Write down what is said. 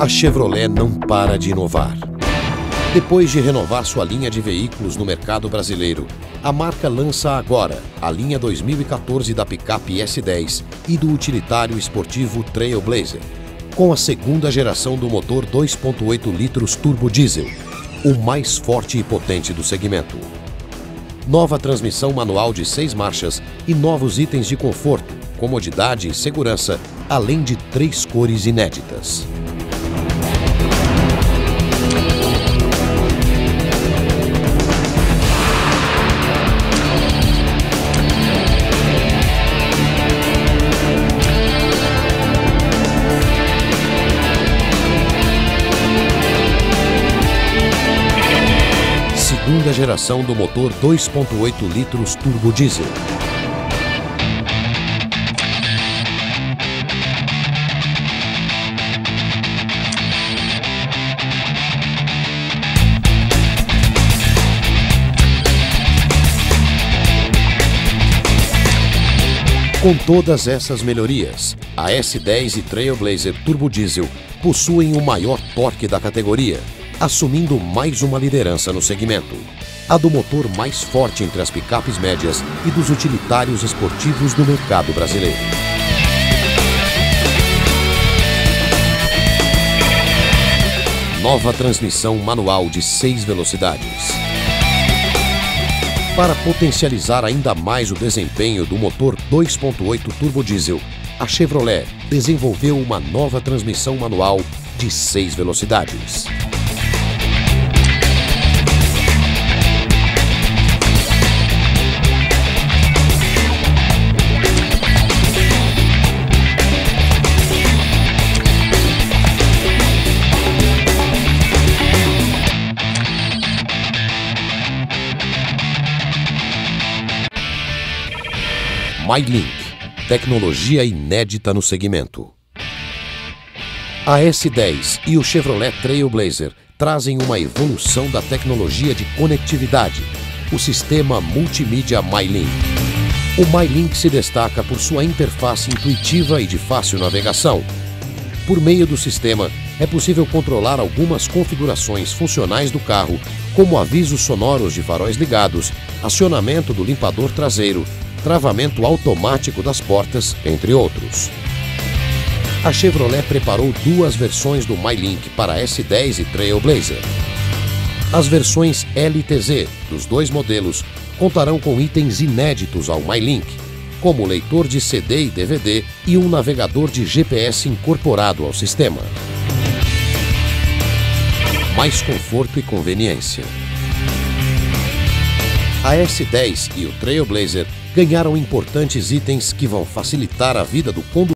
A Chevrolet não para de inovar. Depois de renovar sua linha de veículos no mercado brasileiro, a marca lança agora a linha 2014 da picape S10 e do utilitário esportivo Trailblazer, com a segunda geração do motor 2.8 litros turbo diesel, o mais forte e potente do segmento. Nova transmissão manual de seis marchas e novos itens de conforto, comodidade e segurança, além de três cores inéditas. Segunda geração do motor 2.8 litros turbo diesel. Com todas essas melhorias, a S10 e Trailblazer Turbo Diesel possuem o maior torque da categoria, assumindo mais uma liderança no segmento. A do motor mais forte entre as picapes médias e dos utilitários esportivos do mercado brasileiro. Nova transmissão manual de 6 velocidades. Para potencializar ainda mais o desempenho do motor 2.8 turbo diesel, a Chevrolet desenvolveu uma nova transmissão manual de 6 velocidades. MyLink, tecnologia inédita no segmento. A S10 e o Chevrolet Trailblazer trazem uma evolução da tecnologia de conectividade, o sistema multimídia MyLink. O MyLink se destaca por sua interface intuitiva e de fácil navegação. Por meio do sistema, é possível controlar algumas configurações funcionais do carro, como avisos sonoros de faróis ligados, acionamento do limpador traseiro, travamento automático das portas, entre outros. A Chevrolet preparou duas versões do MyLink para S10 e Trailblazer. As versões LTZ dos dois modelos contarão com itens inéditos ao MyLink, como leitor de CD e DVD e um navegador de GPS incorporado ao sistema. Mais conforto e conveniência. A S10 e o Trailblazer ganharam importantes itens que vão facilitar a vida do condutor